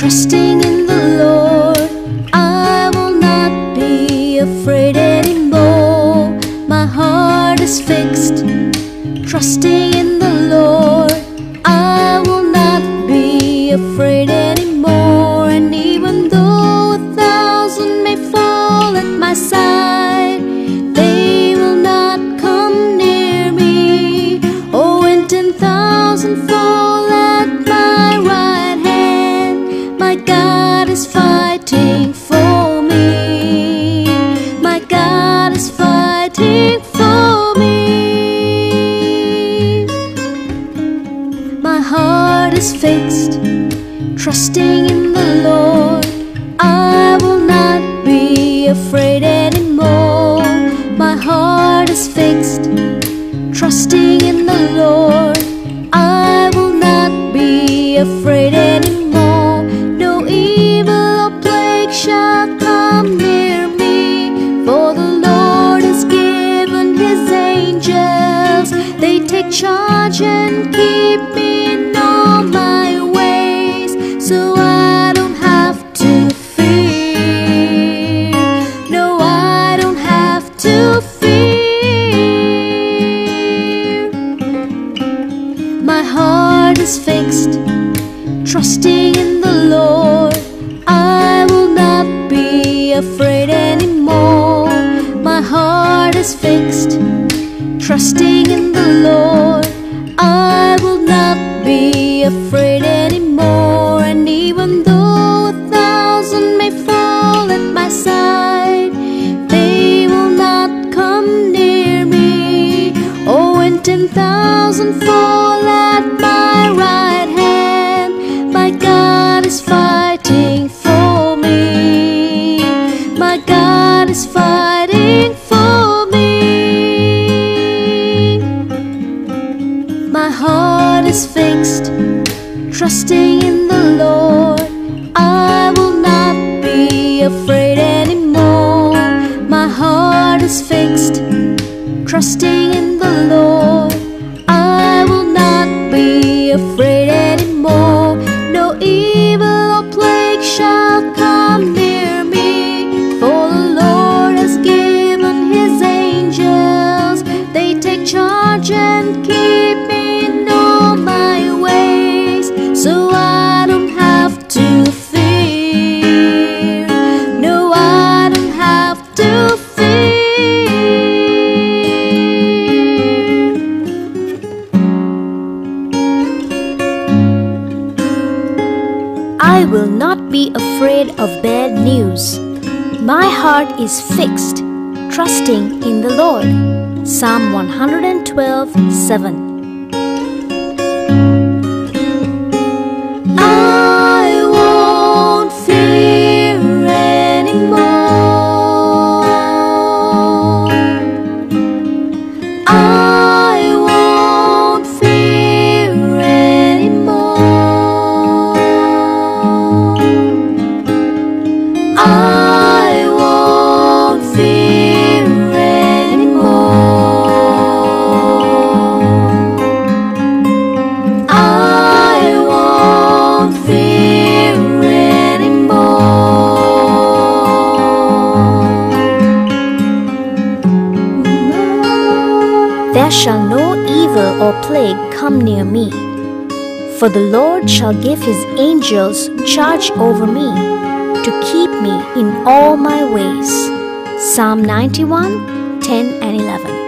trusting in the Lord. I will not be afraid anymore. My heart is fixed, trusting in the Lord. I will not be afraid anymore. And even though a thousand may fall at my side, they will not come near me. Oh, and ten thousand fall at my right. My God is fighting charge and keep me in all my ways, so I don't have to fear. No, I don't have to fear. My heart is fixed, trusting in the Lord. I will not be afraid anymore. My heart is fixed, trusting in the Lord. Ten thousand fall at my right hand. My God is fighting for me. My God is fighting be afraid of bad news. My heart is fixed, trusting in the Lord. Psalm 112 7. I won't fear anymore. I won't fear anymore. There shall no evil or plague come near me. For the Lord shall give his angels charge over me, me in all my ways. Psalm 91 10 and 11.